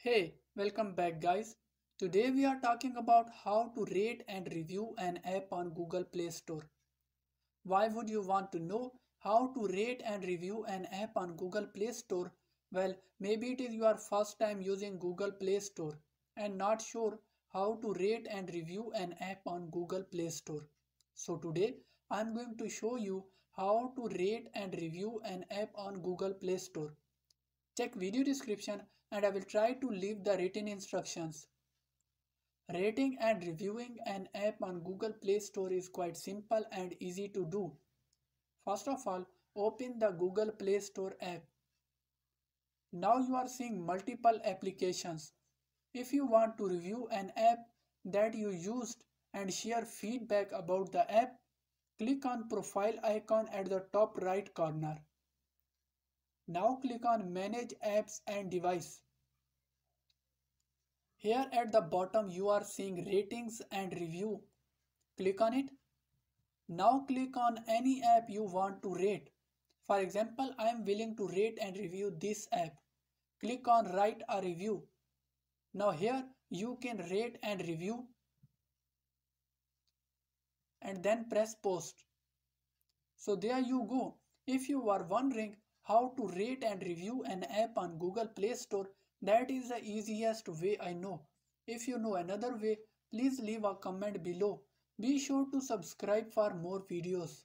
Hey, welcome back guys. Today we are talking about how to rate and review an app on Google Play Store. Why would you want to know how to rate and review an app on Google Play Store? Well, maybe it is your first time using Google Play Store and not sure how to rate and review an app on Google Play Store. So today I am going to show you how to rate and review an app on Google Play Store. Check video description and I will try to leave the written instructions. Rating and reviewing an app on Google Play Store is quite simple and easy to do. First of all, open the Google Play Store app. Now you are seeing multiple applications. If you want to review an app that you used and share feedback about the app, click on profile icon at the top right corner. Now click on manage apps and device. Here at the bottom you are seeing ratings and review. Click on it. Now click on any app you want to rate. For example, I am willing to rate and review this app. Click on write a review. Now here you can rate and review and then press post. So there you go. If you are wondering how to rate and review an app on Google Play Store. That is the easiest way I know. If you know another way, please leave a comment below. Be sure to subscribe for more videos.